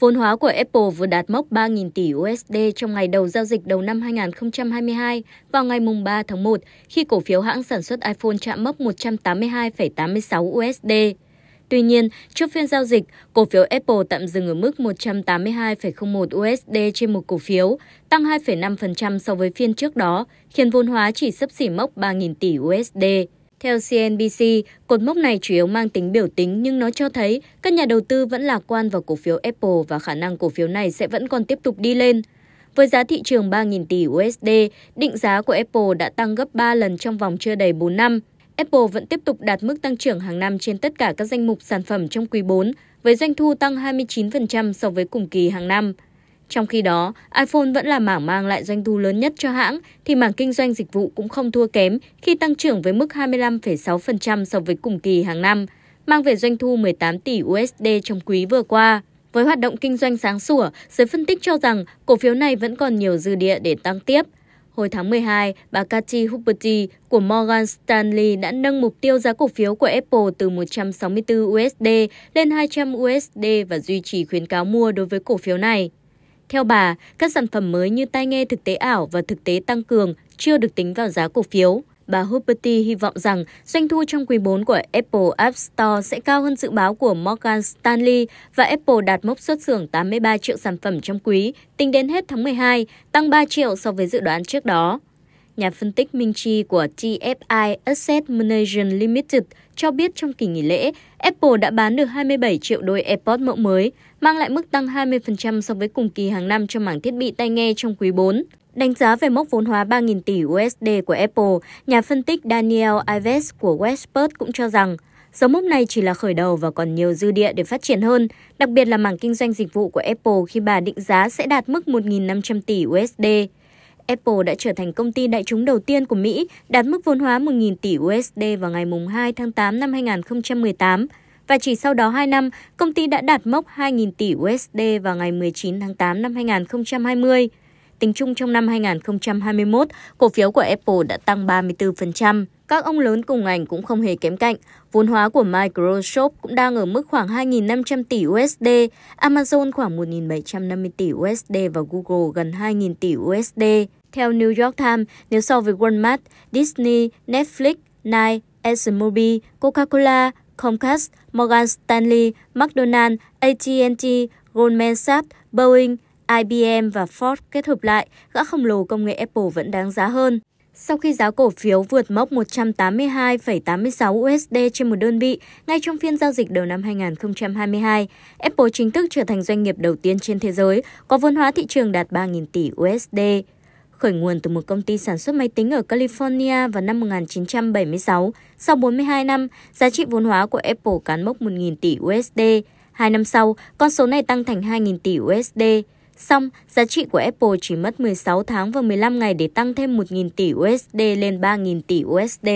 Vốn hóa của Apple vừa đạt mốc 3.000 tỷ USD trong ngày đầu giao dịch đầu năm 2022 vào ngày 3 tháng 1 khi cổ phiếu hãng sản xuất iPhone chạm mốc 182,86 USD. Tuy nhiên, trước phiên giao dịch, cổ phiếu Apple tạm dừng ở mức 182,01 USD trên một cổ phiếu, tăng 2,5% so với phiên trước đó, khiến vốn hóa chỉ sấp xỉ mốc 3.000 tỷ USD. Theo CNBC, cột mốc này chủ yếu mang tính biểu tính nhưng nó cho thấy các nhà đầu tư vẫn lạc quan vào cổ phiếu Apple và khả năng cổ phiếu này sẽ vẫn còn tiếp tục đi lên. Với giá thị trường 3.000 tỷ USD, định giá của Apple đã tăng gấp 3 lần trong vòng chưa đầy 4 năm. Apple vẫn tiếp tục đạt mức tăng trưởng hàng năm trên tất cả các danh mục sản phẩm trong quý 4, với doanh thu tăng 29% so với cùng kỳ hàng năm. Trong khi đó, iPhone vẫn là mảng mang lại doanh thu lớn nhất cho hãng, thì mảng kinh doanh dịch vụ cũng không thua kém khi tăng trưởng với mức 25,6% so với cùng kỳ hàng năm, mang về doanh thu 18 tỷ USD trong quý vừa qua. Với hoạt động kinh doanh sáng sủa, giới phân tích cho rằng cổ phiếu này vẫn còn nhiều dư địa để tăng tiếp. Hồi tháng 12, bà Cathy Huberty của Morgan Stanley đã nâng mục tiêu giá cổ phiếu của Apple từ 164 USD lên 200 USD và duy trì khuyến cáo mua đối với cổ phiếu này. Theo bà, các sản phẩm mới như tai nghe thực tế ảo và thực tế tăng cường chưa được tính vào giá cổ phiếu. Bà Huberty hy vọng rằng doanh thu trong quý 4 của Apple App Store sẽ cao hơn dự báo của Morgan Stanley và Apple đạt mốc xuất xưởng 83 triệu sản phẩm trong quý tính đến hết tháng 12, tăng 3 triệu so với dự đoán trước đó. Nhà phân tích Minh Chi của TFI Asset Management Limited cho biết trong kỳ nghỉ lễ, Apple đã bán được 27 triệu đôi AirPods mẫu mới, mang lại mức tăng 20% so với cùng kỳ hàng năm cho mảng thiết bị tai nghe trong quý 4. Đánh giá về mốc vốn hóa 3.000 tỷ USD của Apple, nhà phân tích Daniel Ives của Westport cũng cho rằng Dấu mốc này chỉ là khởi đầu và còn nhiều dư địa để phát triển hơn, đặc biệt là mảng kinh doanh dịch vụ của Apple khi bà định giá sẽ đạt mức 1.500 tỷ USD. Apple đã trở thành công ty đại chúng đầu tiên của Mỹ đạt mức vốn hóa 1.000 tỷ USD vào ngày 2 tháng 8 năm 2018 và chỉ sau đó 2 năm, công ty đã đạt mốc 2.000 tỷ USD vào ngày 19 tháng 8 năm 2020. Tính chung trong năm 2021, cổ phiếu của Apple đã tăng 34%. Các ông lớn cùng ngành cũng không hề kém cạnh. Vốn hóa của Microsoft cũng đang ở mức khoảng 2.500 tỷ USD, Amazon khoảng 1.750 tỷ USD và Google gần 2.000 tỷ USD. Theo New York Times, nếu so với Walmart, Disney, Netflix, Nike, ExxonMobil, Coca-Cola, Comcast, Morgan Stanley, McDonald, AT&T, Goldman Sachs, Boeing, IBM và Ford kết hợp lại, gã khổng lồ công nghệ Apple vẫn đáng giá hơn. Sau khi giá cổ phiếu vượt mốc 182,86 USD trên một đơn vị ngay trong phiên giao dịch đầu năm 2022, Apple chính thức trở thành doanh nghiệp đầu tiên trên thế giới có vốn hóa thị trường đạt 3.000 tỷ USD. Khởi nguồn từ một công ty sản xuất máy tính ở California vào năm 1976, sau 42 năm, giá trị vốn hóa của Apple cán mốc 1.000 tỷ USD. Hai năm sau, con số này tăng thành 2.000 tỷ USD. Xong, giá trị của Apple chỉ mất 16 tháng và 15 ngày để tăng thêm 1.000 tỷ USD lên 3.000 tỷ USD.